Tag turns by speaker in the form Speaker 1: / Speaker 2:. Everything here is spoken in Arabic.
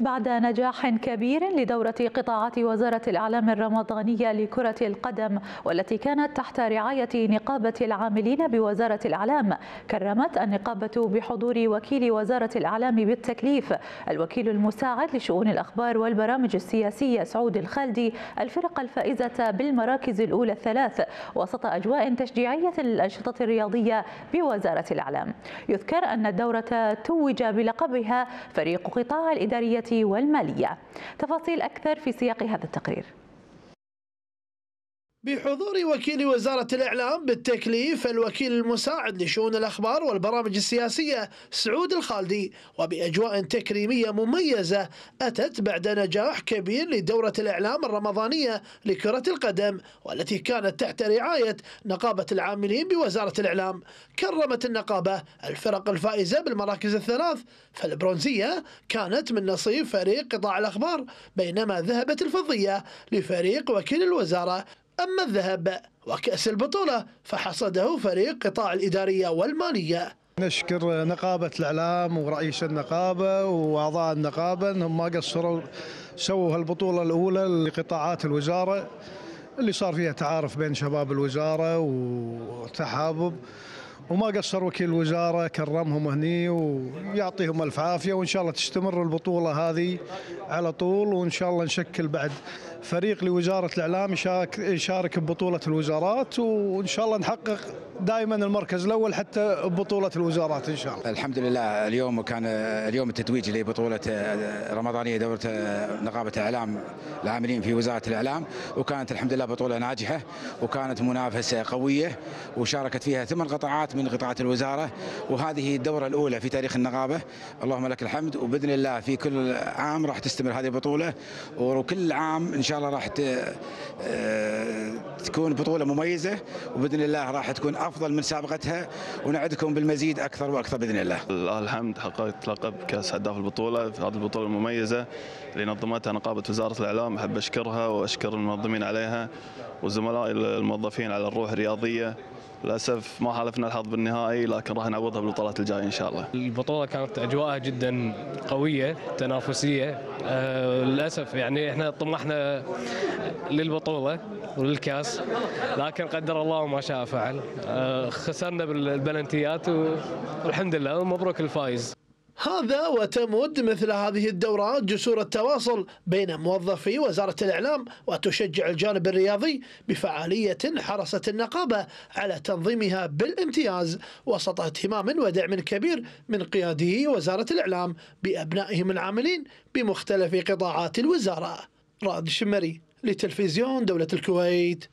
Speaker 1: بعد نجاح كبير لدورة قطاعات وزارة الإعلام الرمضانية لكرة القدم والتي كانت تحت رعاية نقابة العاملين بوزارة الإعلام كرمت النقابة بحضور وكيل وزارة الإعلام بالتكليف. الوكيل المساعد لشؤون الأخبار والبرامج السياسية سعود الخالدي الفرق الفائزة بالمراكز الأولى الثلاث وسط أجواء تشجيعية للأنشطة الرياضية بوزارة الإعلام. يذكر أن الدورة توج بلقبها فريق قطاع الإدارية والمالية. تفاصيل أكثر في سياق هذا التقرير.
Speaker 2: بحضور وكيل وزارة الإعلام بالتكليف الوكيل المساعد لشؤون الأخبار والبرامج السياسية سعود الخالدي وبأجواء تكريمية مميزة أتت بعد نجاح كبير لدورة الإعلام الرمضانية لكرة القدم والتي كانت تحت رعاية نقابة العاملين بوزارة الإعلام. كرمت النقابة الفرق الفائزة بالمراكز الثلاث فالبرونزية كانت من نصيب فريق قطاع الأخبار بينما ذهبت الفضية لفريق وكيل الوزارة أما الذهب وكأس البطولة فحصده فريق قطاع الإدارية والمالية.
Speaker 3: نشكر نقابة الإعلام ورئيس النقابة وأعضاء النقابة أنهم ما قصروا سووا هالبطولة الأولى لقطاعات الوزارة اللي صار فيها تعارف بين شباب الوزارة وتحابب. وما قصر وكيل الوزارة كرمهم هني ويعطيهم ألف عافية وإن شاء الله تستمر البطولة هذه على طول وإن شاء الله نشكل بعد فريق لوزارة الإعلام يشارك, يشارك ببطولة الوزارات وإن شاء الله نحقق دائما المركز الأول حتى ببطولة الوزارات إن شاء الله.
Speaker 4: الحمد لله اليوم كان اليوم التتويج لبطولة رمضانية دورة نقابة الإعلام العاملين في وزارة الإعلام وكانت الحمد لله بطولة ناجحة وكانت منافسة قوية وشاركت فيها ثمان قطاعات من قطاعات الوزارة وهذه الدورة الأولى في تاريخ النقابة. اللهم لك الحمد وبإذن الله في كل عام راح تستمر هذه البطولة وكل عام إن شاء الله راح تكون بطولة مميزة وبإذن الله راح تكون أفضل من سابقتها ونعدكم بالمزيد أكثر وأكثر بإذن الله.
Speaker 5: الله الحمد حققت لقب كأس هداف البطولة في هذه البطولة المميزة اللي نظمتها نقابة وزارة الإعلام أحب أشكرها وأشكر المنظمين عليها وزملائي الموظفين على الروح الرياضية. للأسف ما حالفنا الحظ بالنهائي لكن راح نعوضها بالبطولات الجاية إن شاء الله.
Speaker 6: البطولة كانت أجواءها جدا قوية تنافسية آه للأسف يعني إحنا طمحنا للبطولة وللكاس لكن قدر الله ما شاء فعل آه خسرنا بالبلنتيات والحمد لله ومبروك الفايز.
Speaker 2: هذا وتمد مثل هذه الدورات جسور التواصل بين موظفي وزارة الإعلام وتشجع الجانب الرياضي بفعالية حرصت النقابة على تنظيمها بالامتياز وسط اهتمام ودعم كبير من قيادي وزارة الإعلام بأبنائهم العاملين بمختلف قطاعات الوزارة. راد شمري لتلفزيون دولة الكويت.